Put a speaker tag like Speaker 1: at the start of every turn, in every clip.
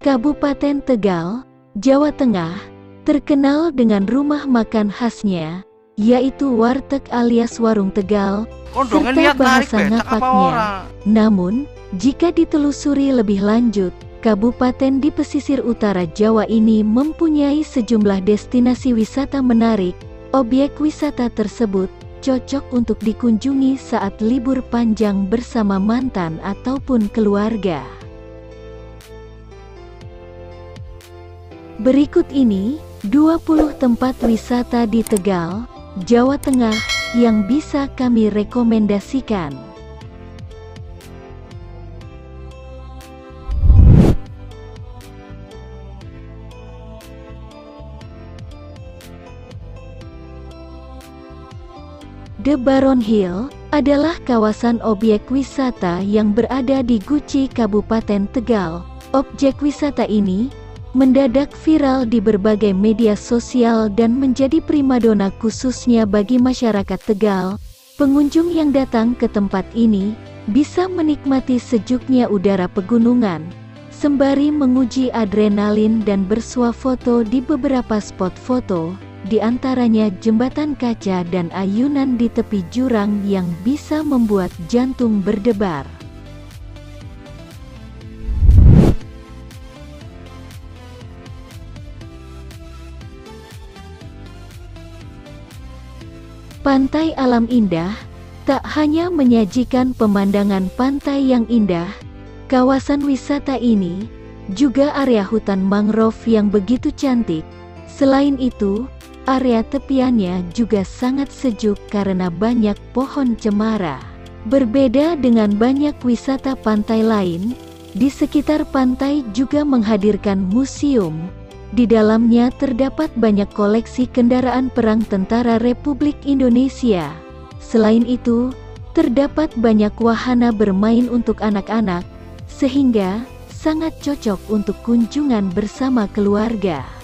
Speaker 1: Kabupaten Tegal, Jawa Tengah, terkenal dengan rumah makan khasnya, yaitu warteg alias warung Tegal,
Speaker 2: Kondongan
Speaker 1: serta bahasa ngapaknya. Namun, jika ditelusuri lebih lanjut, kabupaten di pesisir utara Jawa ini mempunyai sejumlah destinasi wisata menarik. Objek wisata tersebut cocok untuk dikunjungi saat libur panjang bersama mantan ataupun keluarga. Berikut ini 20 tempat wisata di Tegal, Jawa Tengah yang bisa kami rekomendasikan. The Baron Hill adalah kawasan objek wisata yang berada di Guci, Kabupaten Tegal. Objek wisata ini mendadak viral di berbagai media sosial dan menjadi primadona khususnya bagi masyarakat Tegal. Pengunjung yang datang ke tempat ini bisa menikmati sejuknya udara pegunungan, sembari menguji adrenalin dan bersuah foto di beberapa spot foto, di antaranya jembatan kaca dan ayunan di tepi jurang yang bisa membuat jantung berdebar. Pantai alam indah tak hanya menyajikan pemandangan pantai yang indah, kawasan wisata ini juga area hutan mangrove yang begitu cantik. Selain itu, area tepiannya juga sangat sejuk karena banyak pohon cemara. Berbeda dengan banyak wisata pantai lain, di sekitar pantai juga menghadirkan museum. Di dalamnya terdapat banyak koleksi kendaraan perang Tentara Republik Indonesia. Selain itu, terdapat banyak wahana bermain untuk anak-anak, sehingga sangat cocok untuk kunjungan bersama keluarga.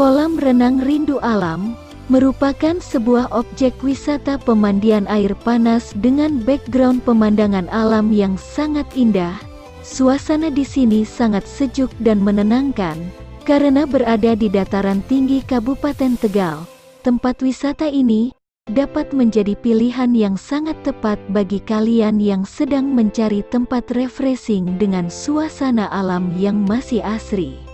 Speaker 1: Kolam renang Rindu Alam merupakan sebuah objek wisata pemandian air panas dengan background pemandangan alam yang sangat indah. Suasana di sini sangat sejuk dan menenangkan karena berada di dataran tinggi Kabupaten Tegal. Tempat wisata ini dapat menjadi pilihan yang sangat tepat bagi kalian yang sedang mencari tempat refreshing dengan suasana alam yang masih asri.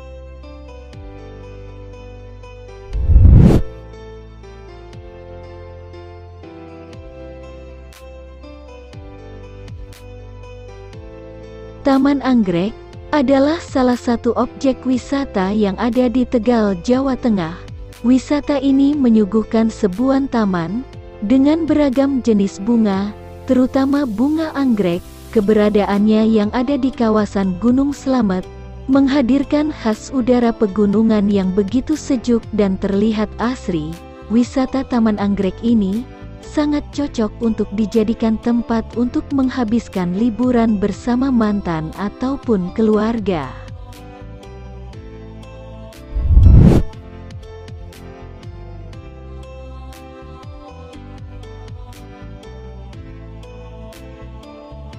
Speaker 1: Taman Anggrek adalah salah satu objek wisata yang ada di Tegal, Jawa Tengah. Wisata ini menyuguhkan sebuah taman dengan beragam jenis bunga, terutama bunga anggrek. Keberadaannya yang ada di kawasan Gunung Slamet menghadirkan khas udara pegunungan yang begitu sejuk dan terlihat asri. Wisata Taman Anggrek ini sangat cocok untuk dijadikan tempat untuk menghabiskan liburan bersama mantan ataupun keluarga.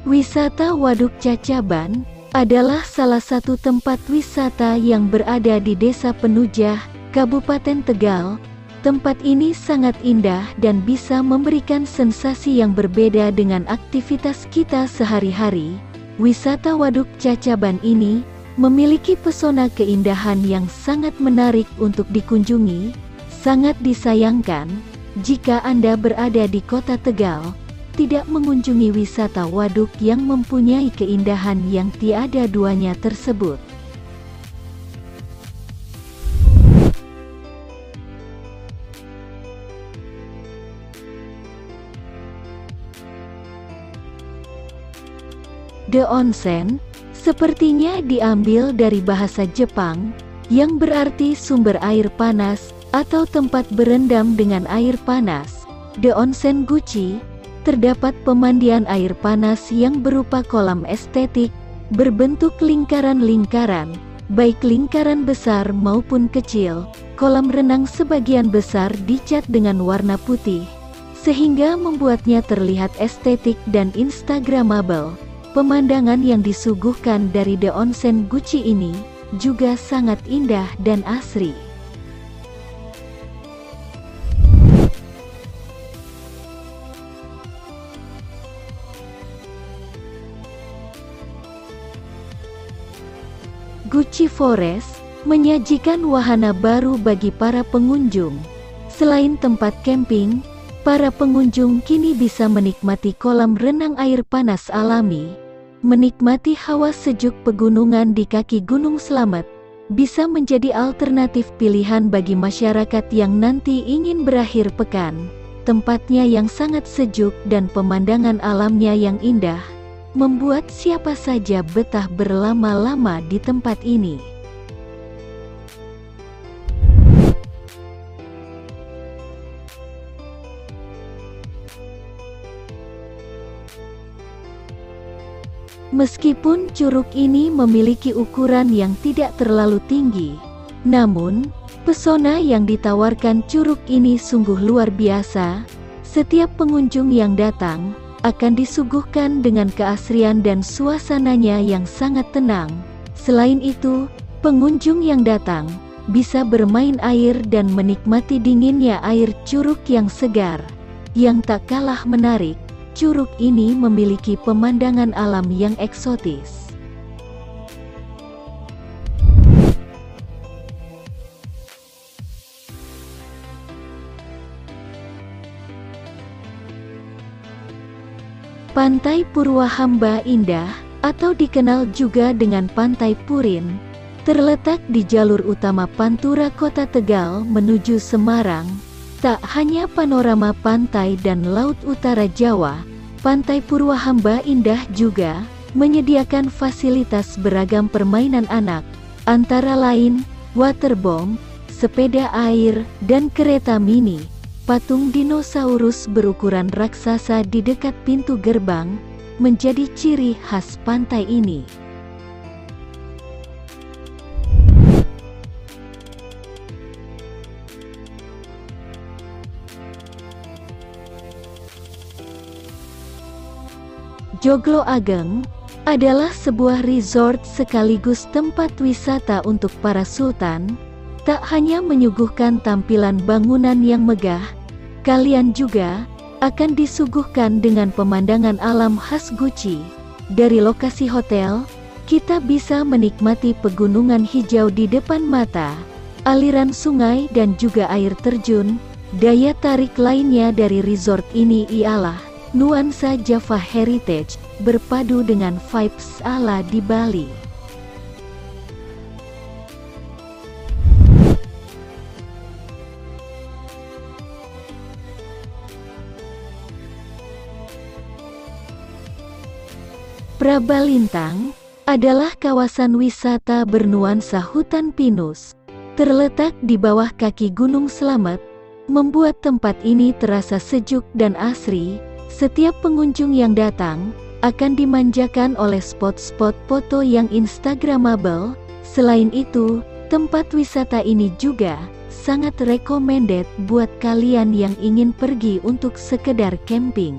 Speaker 1: Wisata Waduk Cacaban adalah salah satu tempat wisata yang berada di Desa Penujah, Kabupaten Tegal, Tempat ini sangat indah dan bisa memberikan sensasi yang berbeda dengan aktivitas kita sehari-hari. Wisata Waduk Cacaban ini memiliki pesona keindahan yang sangat menarik untuk dikunjungi. Sangat disayangkan jika Anda berada di Kota Tegal, tidak mengunjungi wisata waduk yang mempunyai keindahan yang tiada duanya tersebut. The onsen sepertinya diambil dari bahasa Jepang yang berarti sumber air panas atau tempat berendam dengan air panas. The onsen Gucci terdapat pemandian air panas yang berupa kolam estetik berbentuk lingkaran-lingkaran, baik lingkaran besar maupun kecil. kolam renang sebagian besar dicat dengan warna putih, sehingga membuatnya terlihat estetik dan instagramable. Pemandangan yang disuguhkan dari The Onsen Gucci ini juga sangat indah dan asri. Gucci Forest menyajikan wahana baru bagi para pengunjung. Selain tempat camping, para pengunjung kini bisa menikmati kolam renang air panas alami, menikmati hawa sejuk pegunungan di kaki Gunung Slamet, bisa menjadi alternatif pilihan bagi masyarakat yang nanti ingin berakhir pekan. Tempatnya yang sangat sejuk dan pemandangan alamnya yang indah, membuat siapa saja betah berlama-lama di tempat ini. Meskipun curug ini memiliki ukuran yang tidak terlalu tinggi, namun pesona yang ditawarkan curug ini sungguh luar biasa. Setiap pengunjung yang datang akan disuguhkan dengan keasrian dan suasananya yang sangat tenang. Selain itu, pengunjung yang datang bisa bermain air dan menikmati dinginnya air curug yang segar. Yang tak kalah menarik, curug ini memiliki pemandangan alam yang eksotis. Pantai Purwahamba Indah, atau dikenal juga dengan Pantai Purin, terletak di jalur utama Pantura Kota Tegal menuju Semarang. Tak hanya panorama pantai dan laut utara Jawa, Pantai Purwahamba Indah juga menyediakan fasilitas beragam permainan anak, antara lain waterbomb, sepeda air, dan kereta mini. Patung dinosaurus berukuran raksasa di dekat pintu gerbang menjadi ciri khas pantai ini. Joglo Ageng adalah sebuah resort sekaligus tempat wisata untuk para sultan, tak hanya menyuguhkan tampilan bangunan yang megah, Kalian juga akan disuguhkan dengan pemandangan alam khas Gucci. Dari lokasi hotel, kita bisa menikmati pegunungan hijau di depan mata, aliran sungai dan juga air terjun. Daya tarik lainnya dari resort ini ialah nuansa Java Heritage berpadu dengan vibes ala di Bali. Prabalintang adalah kawasan wisata bernuansa hutan pinus, terletak di bawah kaki Gunung Slamet, membuat tempat ini terasa sejuk dan asri. Setiap pengunjung yang datang akan dimanjakan oleh spot-spot foto yang instagramable. Selain itu, tempat wisata ini juga sangat recommended buat kalian yang ingin pergi untuk sekedar camping.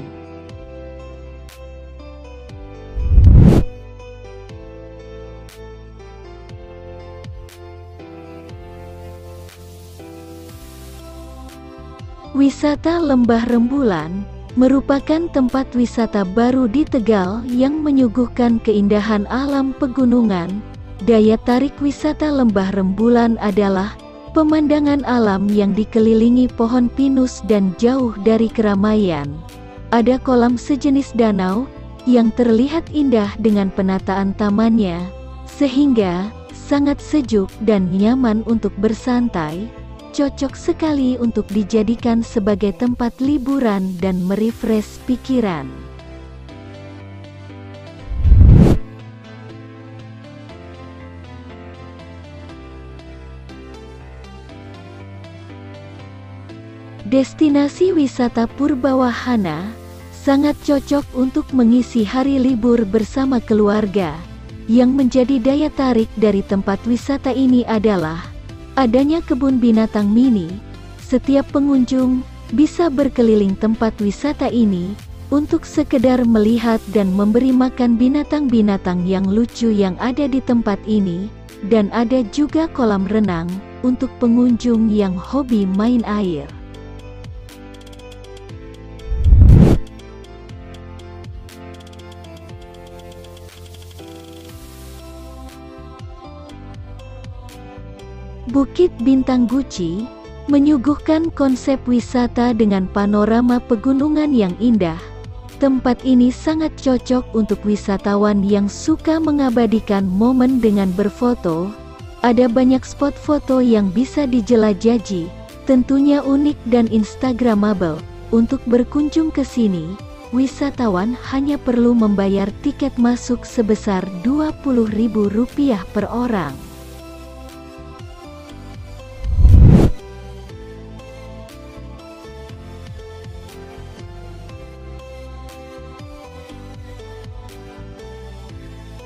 Speaker 1: Wisata Lembah Rembulan merupakan tempat wisata baru di Tegal yang menyuguhkan keindahan alam pegunungan. Daya tarik wisata Lembah Rembulan adalah pemandangan alam yang dikelilingi pohon pinus dan jauh dari keramaian. Ada kolam sejenis danau yang terlihat indah dengan penataan tamannya, sehingga sangat sejuk dan nyaman untuk bersantai cocok sekali untuk dijadikan sebagai tempat liburan dan merefresh pikiran. Destinasi wisata Purbawahana sangat cocok untuk mengisi hari libur bersama keluarga. Yang menjadi daya tarik dari tempat wisata ini adalah adanya kebun binatang mini. Setiap pengunjung bisa berkeliling tempat wisata ini untuk sekedar melihat dan memberi makan binatang-binatang yang lucu yang ada di tempat ini, dan ada juga kolam renang untuk pengunjung yang hobi main air. Bukit Bintang Guci menyuguhkan konsep wisata dengan panorama pegunungan yang indah. Tempat ini sangat cocok untuk wisatawan yang suka mengabadikan momen dengan berfoto. Ada banyak spot foto yang bisa dijelajahi, tentunya unik dan instagramable. Untuk berkunjung ke sini, wisatawan hanya perlu membayar tiket masuk sebesar Rp20.000 per orang.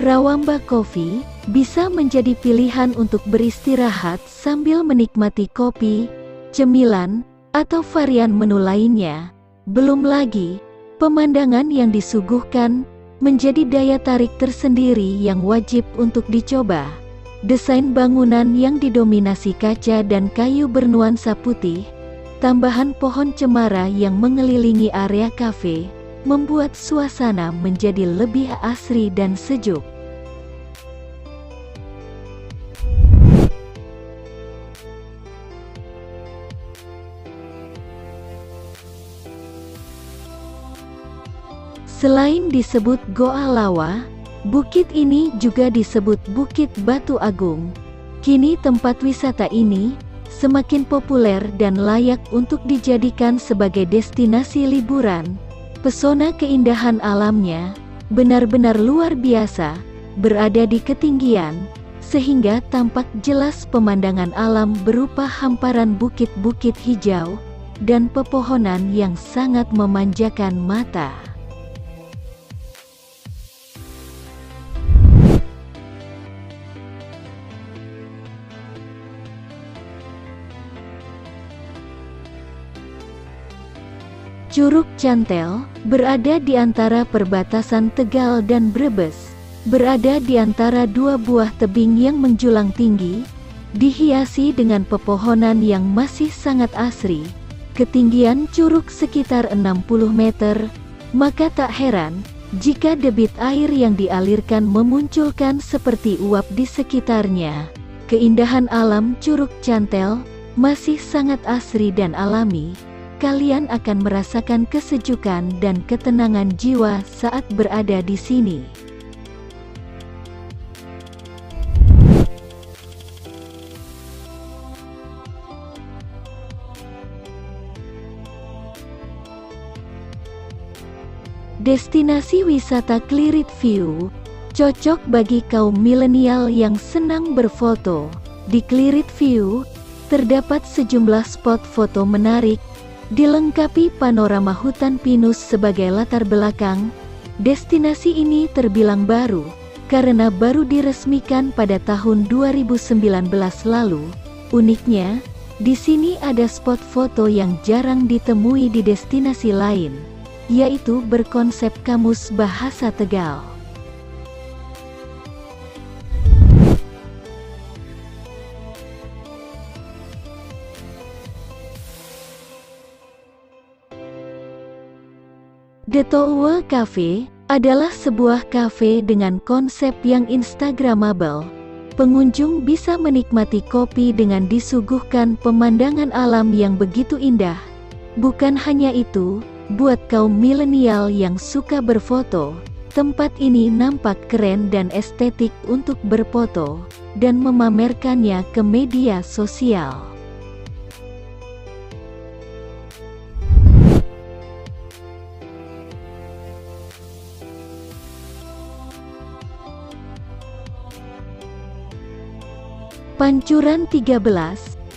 Speaker 1: Rawamba Coffee bisa menjadi pilihan untuk beristirahat sambil menikmati kopi, cemilan, atau varian menu lainnya. Belum lagi, pemandangan yang disuguhkan menjadi daya tarik tersendiri yang wajib untuk dicoba. Desain bangunan yang didominasi kaca dan kayu bernuansa putih, tambahan pohon cemara yang mengelilingi area kafe, membuat suasana menjadi lebih asri dan sejuk. Selain disebut Goa Lawa, bukit ini juga disebut Bukit Batu Agung. Kini tempat wisata ini semakin populer dan layak untuk dijadikan sebagai destinasi liburan. Pesona keindahan alamnya benar-benar luar biasa, berada di ketinggian, sehingga tampak jelas pemandangan alam berupa hamparan bukit-bukit hijau dan pepohonan yang sangat memanjakan mata. Curug Cantel, berada di antara perbatasan Tegal dan Brebes, berada di antara dua buah tebing yang menjulang tinggi, dihiasi dengan pepohonan yang masih sangat asri, ketinggian curug sekitar 60 meter, maka tak heran, jika debit air yang dialirkan memunculkan seperti uap di sekitarnya. Keindahan alam Curug Cantel masih sangat asri dan alami, kalian akan merasakan kesejukan dan ketenangan jiwa saat berada di sini. Destinasi wisata Clearit View cocok bagi kaum milenial yang senang berfoto. Di Clearit View, terdapat sejumlah spot foto menarik Dilengkapi panorama hutan pinus sebagai latar belakang, destinasi ini terbilang baru, karena baru diresmikan pada tahun 2019 lalu. Uniknya, di sini ada spot foto yang jarang ditemui di destinasi lain, yaitu berkonsep kamus bahasa Tegal. The Tower Cafe adalah sebuah kafe dengan konsep yang instagramable. Pengunjung bisa menikmati kopi dengan disuguhkan pemandangan alam yang begitu indah. Bukan hanya itu, buat kaum milenial yang suka berfoto, tempat ini nampak keren dan estetik untuk berfoto dan memamerkannya ke media sosial. Pancuran 13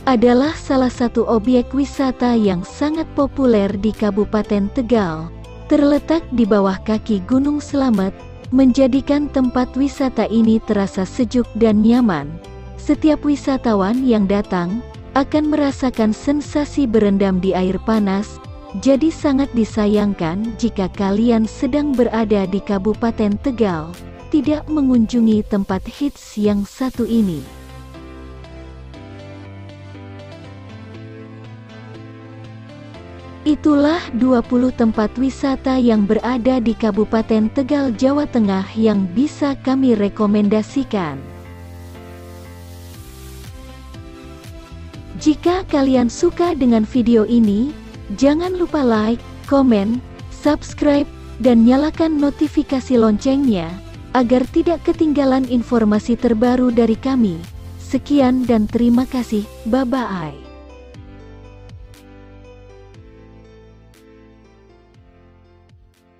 Speaker 1: adalah salah satu objek wisata yang sangat populer di Kabupaten Tegal. Terletak di bawah kaki Gunung Selamet, menjadikan tempat wisata ini terasa sejuk dan nyaman. Setiap wisatawan yang datang akan merasakan sensasi berendam di air panas, jadi sangat disayangkan jika kalian sedang berada di Kabupaten Tegal, tidak mengunjungi tempat hits yang satu ini. Itulah 20 tempat wisata yang berada di Kabupaten Tegal, Jawa Tengah yang bisa kami rekomendasikan. Jika kalian suka dengan video ini, jangan lupa like, komen, subscribe, dan nyalakan notifikasi loncengnya, agar tidak ketinggalan informasi terbaru dari kami. Sekian dan terima kasih, bye-bye.